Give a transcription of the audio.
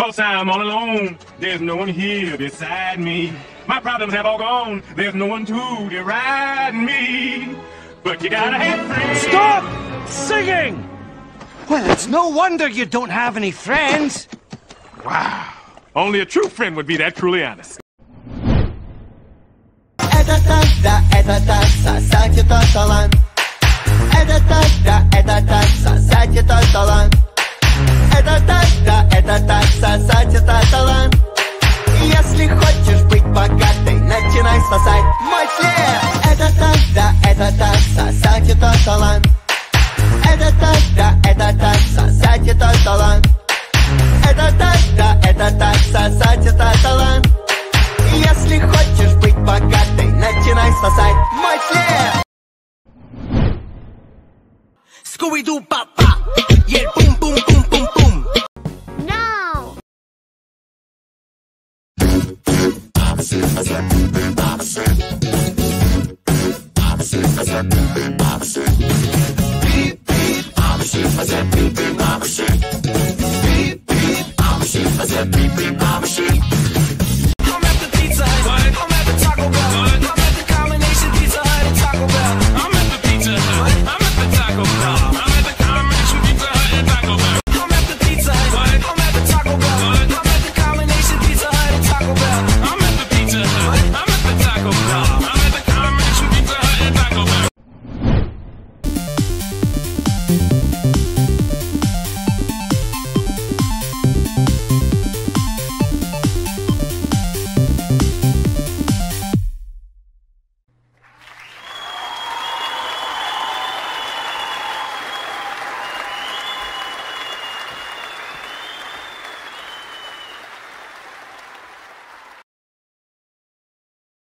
Cause I'm all alone. There's no one here beside me. My problems have all gone. There's no one to deride me. But you gotta have friends. Stop singing! Well, it's no wonder you don't have any friends. Wow. Only a true friend would be that truly honest. Сосать это талант. Это так, да, это так, сосать это талант. Это так, да, это так, сосать это талант. Если хочешь быть богатой, начинай сосать мой член. Scooby-Doo papá y el pum Beep beep, pra você. Pipi beep, você fazer pipi pra você. Pipi Beep beep fazer pipi pra